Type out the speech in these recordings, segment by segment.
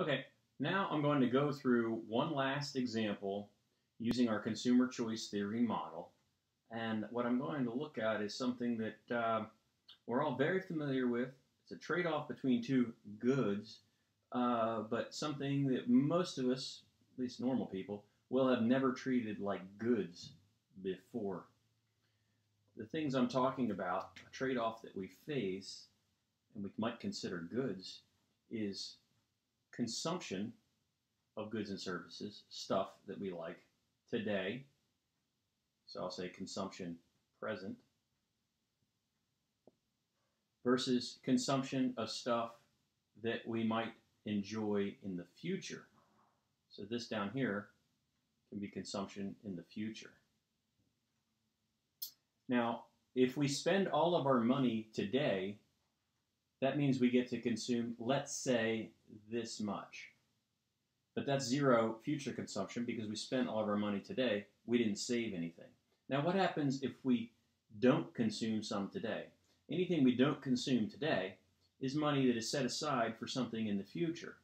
Okay, now I'm going to go through one last example using our consumer choice theory model. And what I'm going to look at is something that uh, we're all very familiar with. It's a trade-off between two goods, uh, but something that most of us, at least normal people, will have never treated like goods before. The things I'm talking about, a trade-off that we face, and we might consider goods, is consumption of goods and services, stuff that we like today. So I'll say consumption present versus consumption of stuff that we might enjoy in the future. So this down here can be consumption in the future. Now, if we spend all of our money today, that means we get to consume, let's say, this much. But that's zero future consumption because we spent all of our money today. We didn't save anything. Now, what happens if we don't consume some today? Anything we don't consume today is money that is set aside for something in the future.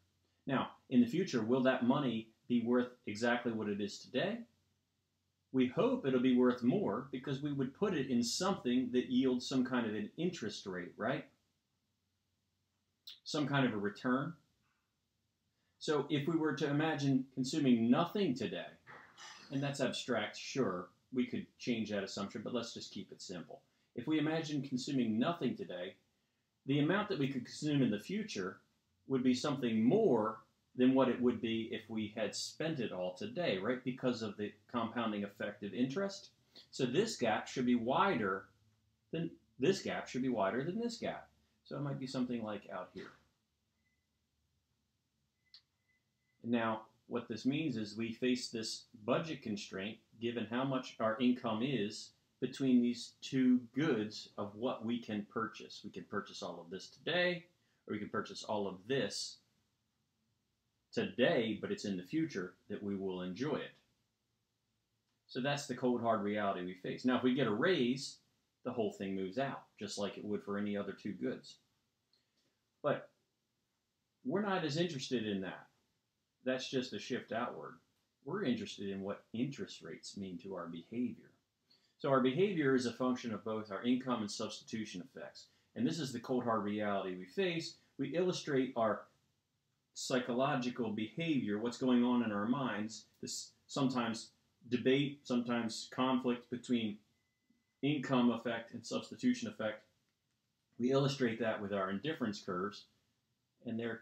Now, in the future, will that money be worth exactly what it is today? We hope it'll be worth more because we would put it in something that yields some kind of an interest rate, right? Some kind of a return. So if we were to imagine consuming nothing today, and that's abstract, sure, we could change that assumption, but let's just keep it simple. If we imagine consuming nothing today, the amount that we could consume in the future would be something more than what it would be if we had spent it all today, right? Because of the compounding effect of interest. So this gap should be wider than this gap should be wider than this gap. So it might be something like out here. Now, what this means is we face this budget constraint given how much our income is between these two goods of what we can purchase. We can purchase all of this today, or we can purchase all of this today, but it's in the future that we will enjoy it. So that's the cold hard reality we face. Now, if we get a raise, the whole thing moves out, just like it would for any other two goods. But we're not as interested in that. That's just a shift outward. We're interested in what interest rates mean to our behavior. So our behavior is a function of both our income and substitution effects. And this is the cold hard reality we face. We illustrate our psychological behavior, what's going on in our minds, this sometimes debate, sometimes conflict between income effect and substitution effect. We illustrate that with our indifference curves, and they're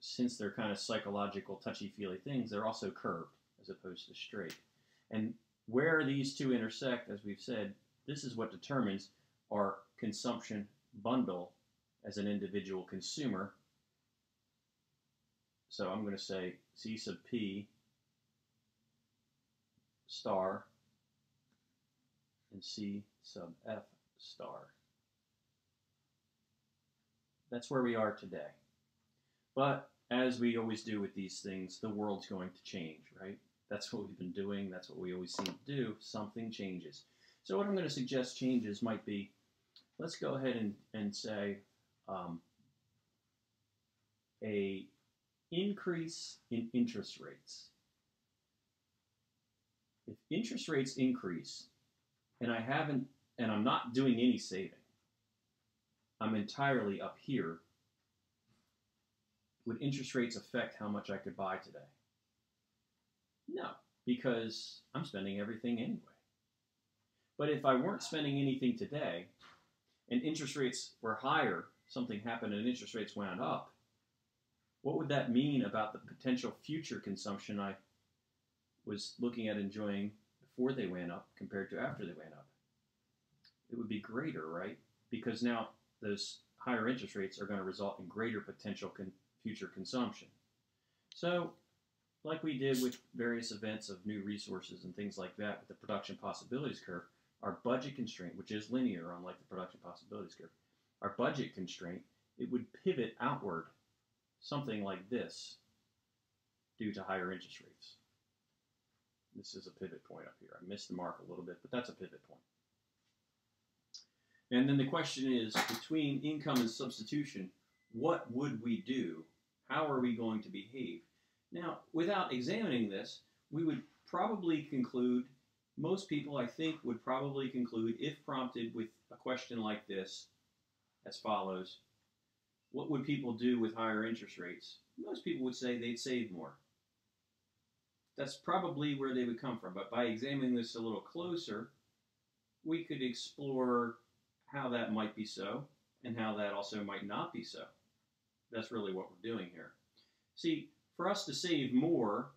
since they're kind of psychological, touchy-feely things, they're also curved as opposed to straight. And where these two intersect, as we've said, this is what determines our consumption bundle as an individual consumer. So I'm going to say C sub P star C sub F star. That's where we are today. But as we always do with these things, the world's going to change, right? That's what we've been doing. That's what we always seem to do. Something changes. So what I'm going to suggest changes might be, let's go ahead and, and say um, a increase in interest rates. If interest rates increase, and I haven't, and I'm not doing any saving, I'm entirely up here, would interest rates affect how much I could buy today? No, because I'm spending everything anyway. But if I weren't spending anything today, and interest rates were higher, something happened and interest rates went up, what would that mean about the potential future consumption I was looking at enjoying before they went up compared to after they went up? It would be greater, right? Because now those higher interest rates are going to result in greater potential con future consumption. So, like we did with various events of new resources and things like that with the production possibilities curve, our budget constraint, which is linear unlike the production possibilities curve, our budget constraint, it would pivot outward something like this due to higher interest rates. This is a pivot point up here. I missed the mark a little bit, but that's a pivot point. And then the question is, between income and substitution, what would we do How are we going to behave? Now, without examining this, we would probably conclude, most people I think would probably conclude, if prompted with a question like this, as follows What would people do with higher interest rates? Most people would say they'd save more. That's probably where they would come from. But by examining this a little closer, we could explore how that might be so and how that also might not be so. That's really what we're doing here. See, for us to save more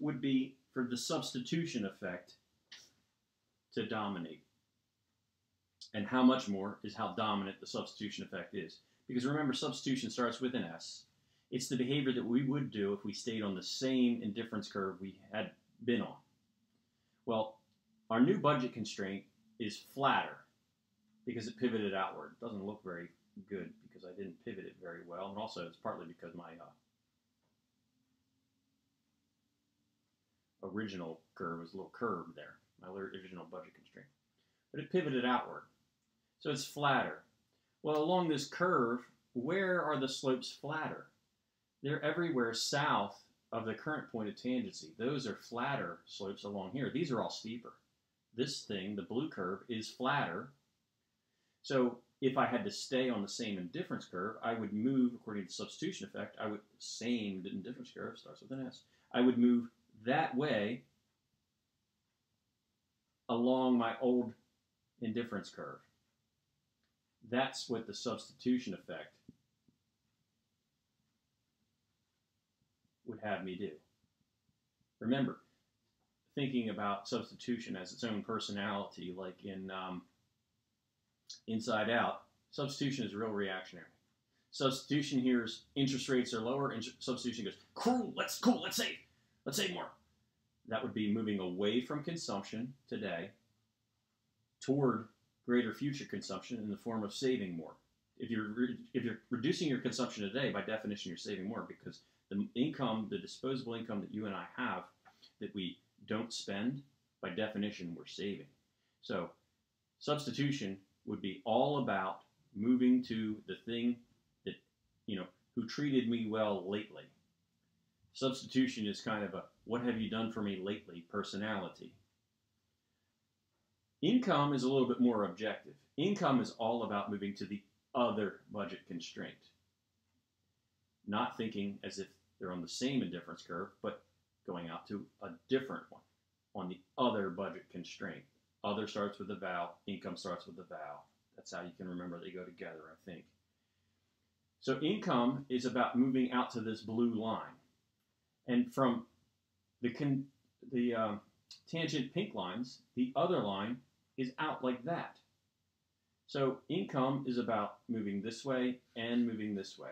would be for the substitution effect to dominate. And how much more is how dominant the substitution effect is. Because remember, substitution starts with an S. It's the behavior that we would do if we stayed on the same indifference curve we had been on. Well, our new budget constraint is flatter because it pivoted outward. It doesn't look very good because I didn't pivot it very well, and also it's partly because my uh, original curve was a little curved there, my original budget constraint. But it pivoted outward. So it's flatter. Well, along this curve, where are the slopes flatter? They're everywhere south of the current point of tangency. Those are flatter slopes along here. These are all steeper. This thing, the blue curve, is flatter. So if I had to stay on the same indifference curve, I would move, according to the substitution effect, I would, same indifference curve, starts with an S, I would move that way along my old indifference curve. That's what the substitution effect would have me do. Remember, thinking about substitution as its own personality, like in um, Inside Out, substitution is real reactionary. Substitution hears interest rates are lower, and substitution goes, cool, let's cool, let's save. Let's save more. That would be moving away from consumption today toward greater future consumption in the form of saving more. If you're if you're reducing your consumption today, by definition, you're saving more because the income, the disposable income that you and I have, that we don't spend, by definition, we're saving. So, substitution would be all about moving to the thing that you know who treated me well lately Substitution is kind of a what have you done for me lately personality. Income is a little bit more objective. Income is all about moving to the other budget constraint. Not thinking as if they're on the same indifference curve, but going out to a different one on the other budget constraint. Other starts with a vowel, income starts with a vowel. That's how you can remember they go together, I think. So income is about moving out to this blue line. And from the, con- the uh, tangent pink lines, the other line is out like that. So income is about moving this way and moving this way.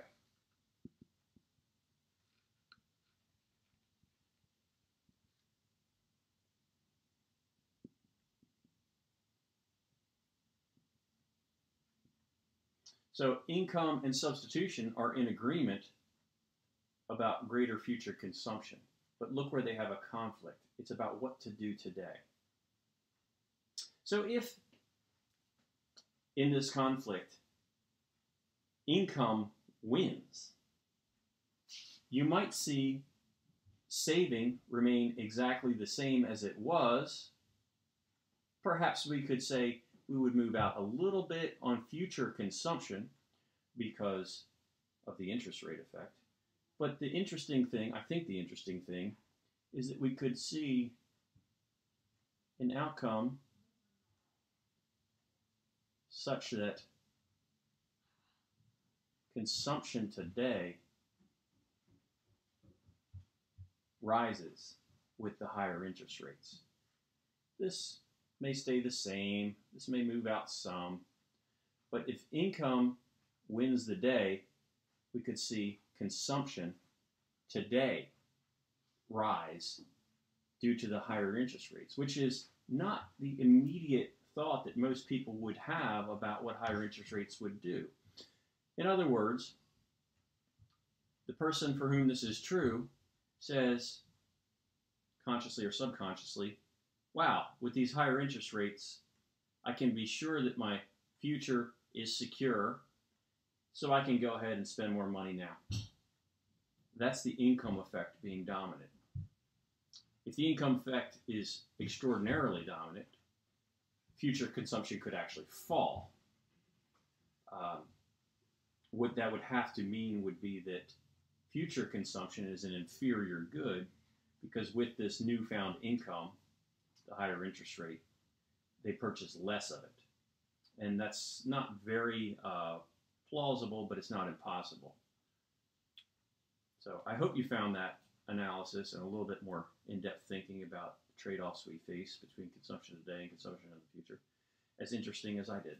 So income and substitution are in agreement about greater future consumption. But look where they have a conflict. It's about what to do today. So if in this conflict, income wins, you might see saving remain exactly the same as it was. Perhaps we could say we would move out a little bit on future consumption because of the interest rate effect. But the interesting thing, I think the interesting thing, is that we could see an outcome such that consumption today rises with the higher interest rates. This may stay the same, this may move out some, but if income wins the day, we could see consumption today rise due to the higher interest rates, which is not the immediate thought that most people would have about what higher interest rates would do. In other words, the person for whom this is true says, consciously or subconsciously, wow, with these higher interest rates, I can be sure that my future is secure so I can go ahead and spend more money now. That's the income effect being dominant. If the income effect is extraordinarily dominant, future consumption could actually fall. Um, what that would have to mean would be that future consumption is an inferior good because with this newfound income, the higher interest rate, they purchase less of it. And that's not very uh, plausible, but it's not impossible. So I hope you found that analysis and a little bit more in-depth thinking about the trade-offs we face between consumption today and consumption in the future as interesting as I did.